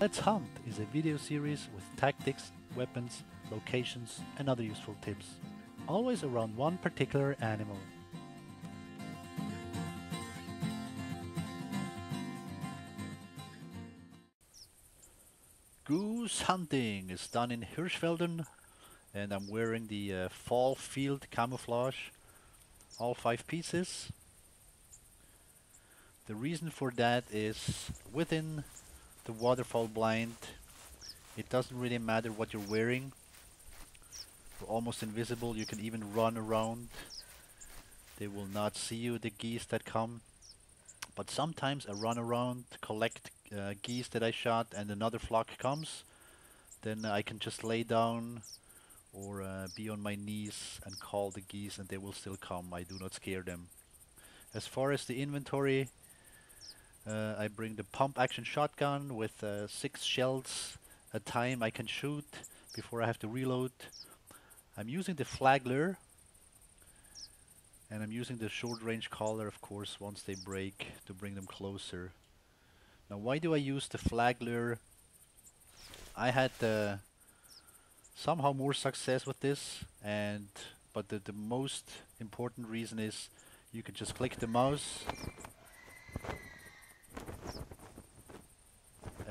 Let's Hunt is a video series with tactics, weapons, locations and other useful tips, always around one particular animal. Goose hunting is done in Hirschfelden and I'm wearing the uh, fall field camouflage, all five pieces. The reason for that is within the waterfall blind it doesn't really matter what you're wearing. You're almost invisible, you can even run around. They will not see you, the geese that come. But sometimes I run around, collect uh, geese that I shot and another flock comes. Then I can just lay down or uh, be on my knees and call the geese and they will still come. I do not scare them. As far as the inventory, uh, I bring the pump action shotgun with uh, six shells a time I can shoot before I have to reload. I'm using the flagler and I'm using the short range caller of course once they break to bring them closer. Now why do I use the flagler? I had uh, somehow more success with this and but the, the most important reason is you can just click the mouse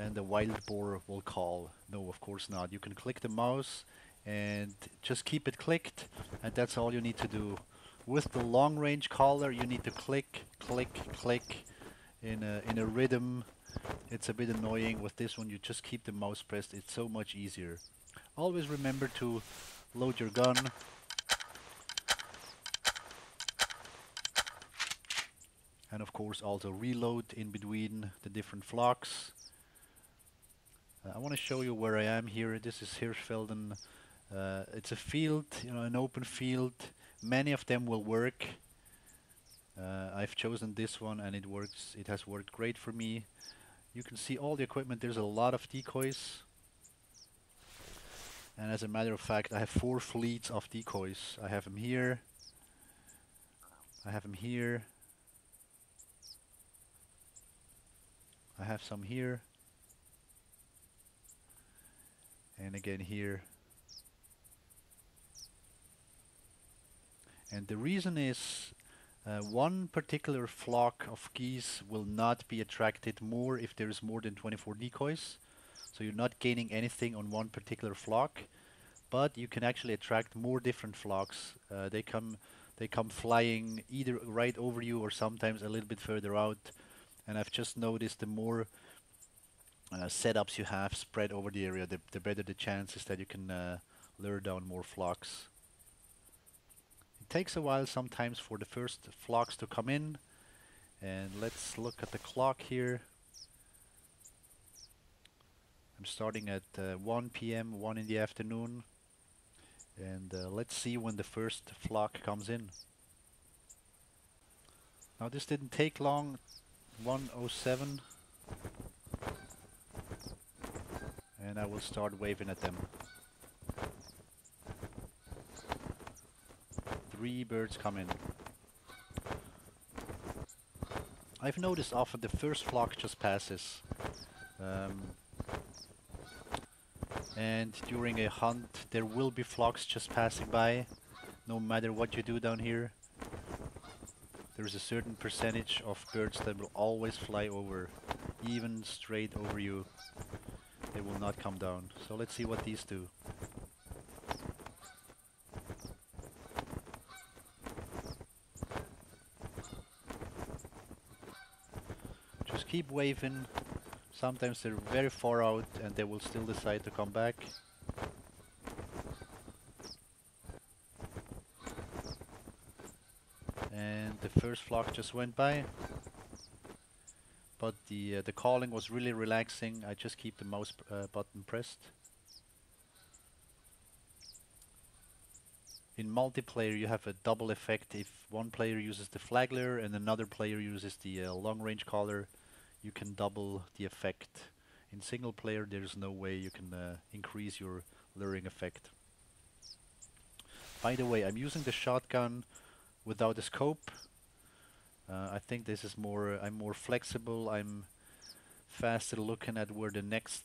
and the wild boar will call. No, of course not. You can click the mouse and just keep it clicked and that's all you need to do. With the long range caller you need to click, click, click in a, in a rhythm. It's a bit annoying. With this one you just keep the mouse pressed. It's so much easier. Always remember to load your gun. And of course also reload in between the different flocks. Uh, I want to show you where I am here. This is Hirschfelden. Uh, it's a field, you know, an open field. Many of them will work. Uh, I've chosen this one and it works. It has worked great for me. You can see all the equipment. There's a lot of decoys. And as a matter of fact, I have four fleets of decoys. I have them here. I have them here. I have some here. And again here. And the reason is uh, one particular flock of geese will not be attracted more if there is more than 24 decoys. So you're not gaining anything on one particular flock but you can actually attract more different flocks. Uh, they come they come flying either right over you or sometimes a little bit further out. And I've just noticed the more uh, setups you have spread over the area, the, the better the chances that you can uh, lure down more flocks. It takes a while sometimes for the first flocks to come in. And let's look at the clock here. I'm starting at uh, 1 p.m., 1 in the afternoon. And uh, let's see when the first flock comes in. Now this didn't take long, 107 and I will start waving at them. Three birds come in. I've noticed often the first flock just passes. Um, and during a hunt there will be flocks just passing by no matter what you do down here there is a certain percentage of birds that will always fly over even straight over you they will not come down. So let's see what these do. Just keep waving. Sometimes they're very far out and they will still decide to come back. And the first flock just went by but the uh, the calling was really relaxing. I just keep the mouse uh, button pressed. In multiplayer you have a double effect. If one player uses the flag flagler and another player uses the uh, long range caller, you can double the effect. In single player there's no way you can uh, increase your luring effect. By the way, I'm using the shotgun without a scope I think this is more, I'm more flexible, I'm faster looking at where the next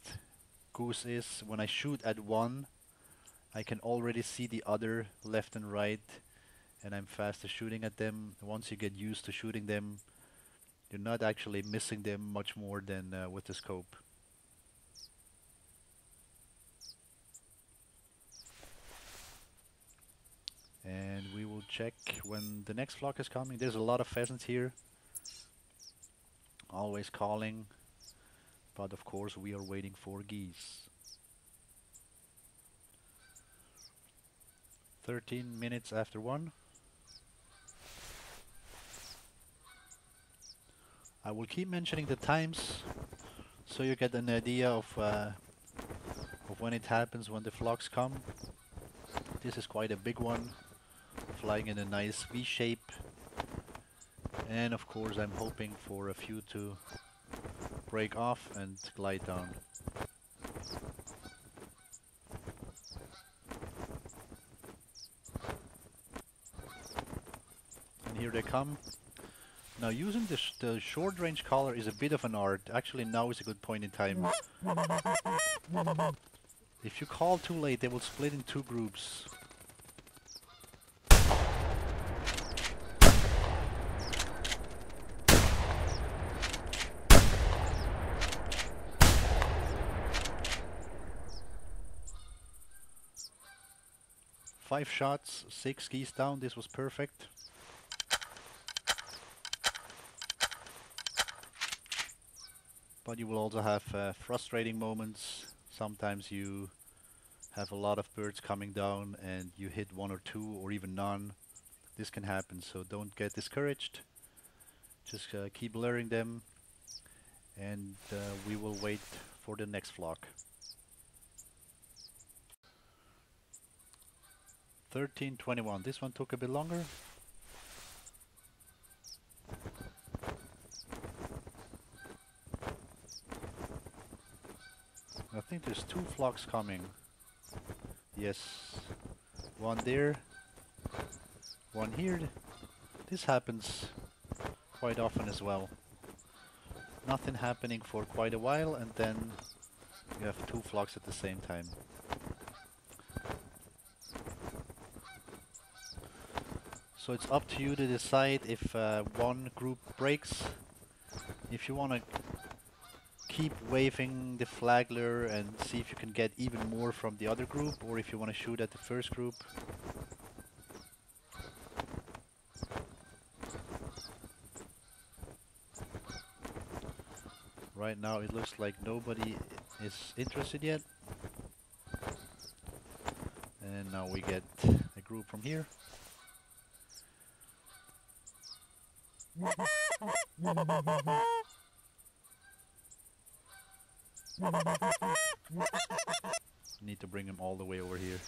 goose is. When I shoot at one, I can already see the other left and right and I'm faster shooting at them. Once you get used to shooting them, you're not actually missing them much more than uh, with the scope. And we will check when the next flock is coming. There's a lot of pheasants here. Always calling. But of course we are waiting for geese. 13 minutes after 1. I will keep mentioning the times so you get an idea of, uh, of when it happens, when the flocks come. This is quite a big one, flying in a nice V shape. And of course I'm hoping for a few to break off and glide down. And here they come. Now using the, sh the short range caller is a bit of an art. Actually now is a good point in time. If you call too late they will split in two groups. Five shots, six geese down, this was perfect. But you will also have uh, frustrating moments. Sometimes you have a lot of birds coming down and you hit one or two or even none. This can happen, so don't get discouraged. Just uh, keep luring them and uh, we will wait for the next flock. 1321. This one took a bit longer. I think there's two flocks coming. Yes. One there. One here. This happens quite often as well. Nothing happening for quite a while and then you have two flocks at the same time. So it's up to you to decide if uh, one group breaks. If you want to keep waving the flagler and see if you can get even more from the other group or if you want to shoot at the first group. Right now it looks like nobody is interested yet. And now we get a group from here. Need to bring them all the way over here.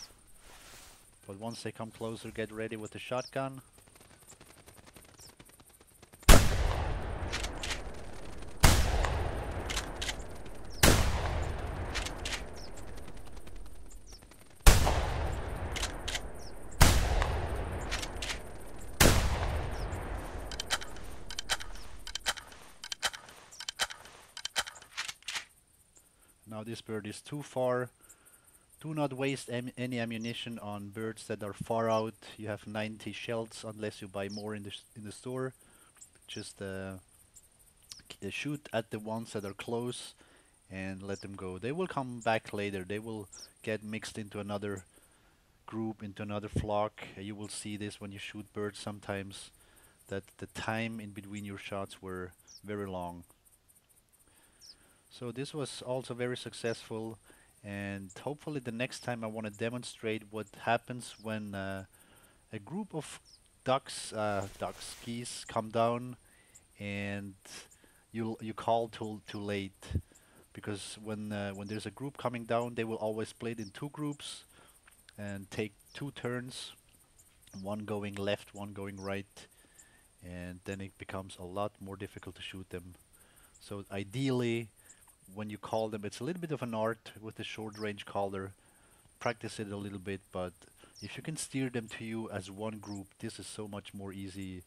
But once they come closer, get ready with the shotgun. This bird is too far. Do not waste am any ammunition on birds that are far out. You have 90 shells unless you buy more in the in the store. Just uh, uh, shoot at the ones that are close and let them go. They will come back later. They will get mixed into another group, into another flock. You will see this when you shoot birds sometimes, that the time in between your shots were very long. So this was also very successful and hopefully the next time I want to demonstrate what happens when uh, a group of ducks, uh, ducks, geese come down and you you call too too late. Because when uh, when there's a group coming down they will always split in two groups and take two turns one going left one going right and then it becomes a lot more difficult to shoot them. So ideally when you call them, it's a little bit of an art with the short range caller. Practice it a little bit, but if you can steer them to you as one group, this is so much more easy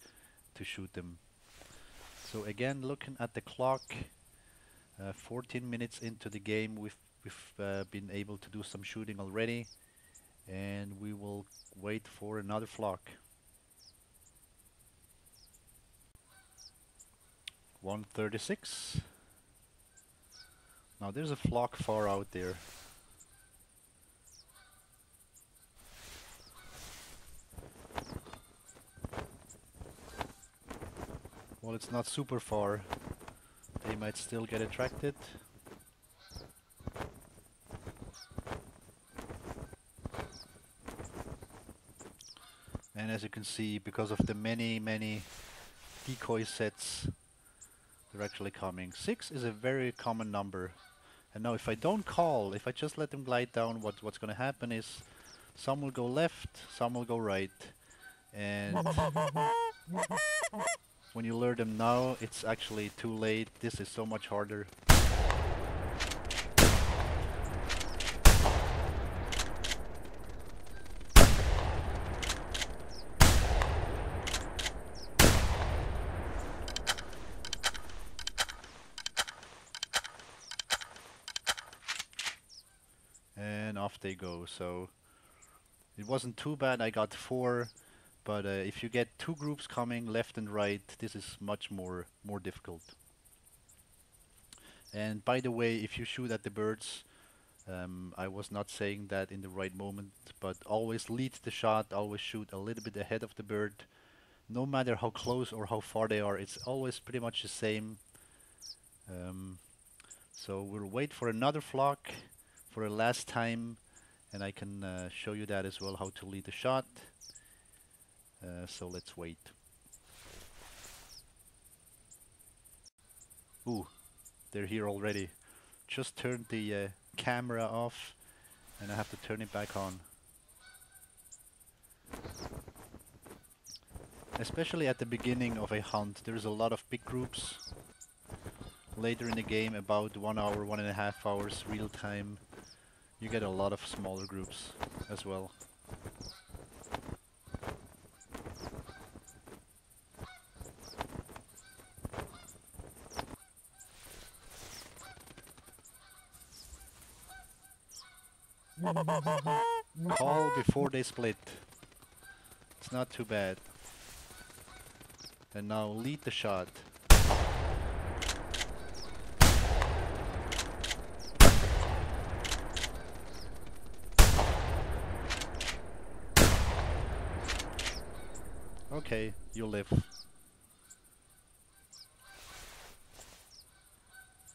to shoot them. So again, looking at the clock, Uh, 14 minutes into the game, we've we've uh, been able to do some shooting already, and we will wait for another flock. 136. Now there's a flock far out there. Well, it's not super far. They might still get attracted. And as you can see, because of the many, many decoy sets, they're actually coming. Six is a very common number. And now if I don't call, if I just let them glide down, what what's going to happen is some will go left, some will go right. And when you lure them now, it's actually too late. This is so much harder. And off they go. So it wasn't too bad. I got four but uh, if you get two groups coming left and right, this is much more more difficult. And by the way, if you shoot at the birds, um, I was not saying that in the right moment, but always lead the shot, always shoot a little bit ahead of the bird. No matter how close or how far they are, it's always pretty much the same. Um, so we'll wait for another flock for the last time, and I can uh, show you that as well, how to lead the shot. Uh, so let's wait. Ooh, they're here already. Just turned the uh, camera off and I have to turn it back on. Especially at the beginning of a hunt, there's a lot of big groups. Later in the game, about one hour, one and a half hours real time, you get a lot of smaller groups as well. Call before they split. It's not too bad. And now lead the shot. Okay, you live.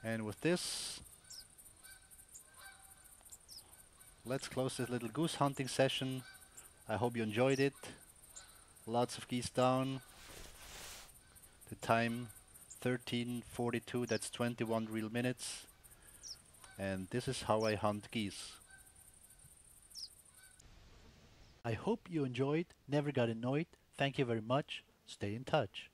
And with this, let's close this little goose hunting session. I hope you enjoyed it. Lots of geese down. The time 13.42, that's 21 real minutes. And this is how I hunt geese. I hope you enjoyed, never got annoyed. Thank you very much. Stay in touch.